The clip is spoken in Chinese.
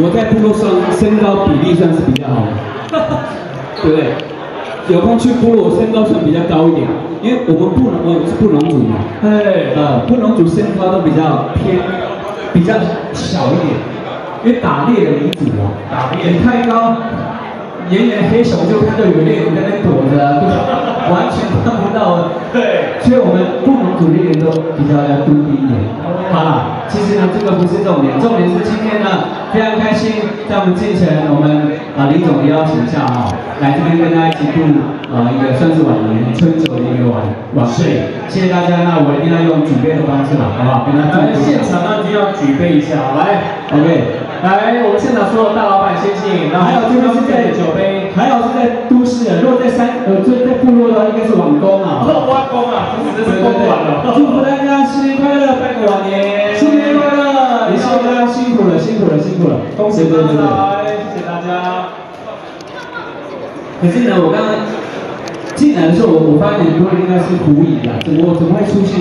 我在部落上身高比例算是比较好的，对不对？有空去部落，身高算比较高一点，因为我们布农，我是布农族嘛，哎，呃，布农族身高都比较偏，比较小一点，因为打猎的民族啊，打猎你太高，远远黑熊就看到有猎人在那躲着？完全看不到。对，所以我们布农族猎人都比较要蹲低一点。好了，其实呢这个不是重点，重点是今天呢非常开心，在我们之前，我们啊李总的邀请下哈，来这边跟大家一起度啊一个算是晚年春酒的一个晚晚会。谢谢大家，那我一定要用举杯的方式嘛，好不好？跟大家来现场呢一定要举杯一下，来。OK。来，我们现场所有大老板先进，然后还有这边是在酒杯，还有是在都市的，如果在山呃就在部落的话，应该是晚工啊。挖工啊，这是对对。祝福大家新年快乐，拜个晚年，辛苦了，辛苦了，辛苦了，恭喜对对对对。发财，谢谢大家。可是呢，我刚刚进来的时候，我我发现很多人应该是狐疑的，怎么怎么会出现？